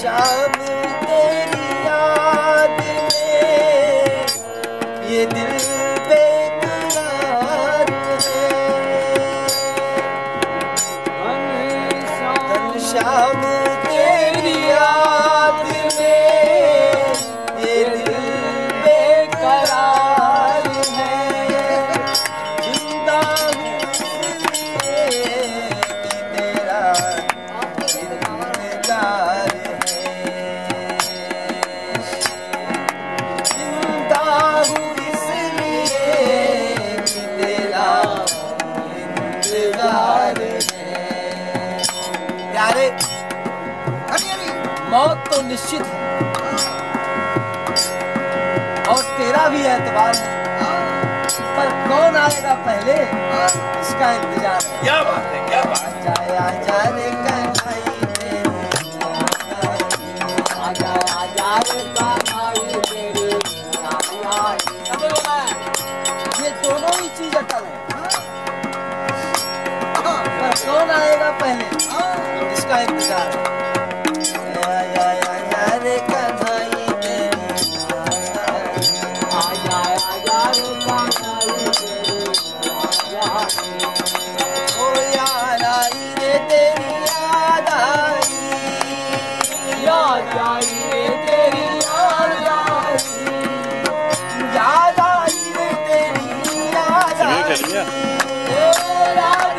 शाम तेरी याद में ये दिल बेकरार है। मौत तो निश्चित है। और तेरा भी एतबार पर कौन आएगा पहले? इसका इंतज़ार है। क्या बात है क्या बात है। आजा आजा रे ही है। कौन आएगा पहले? इसका इंतज़ार याद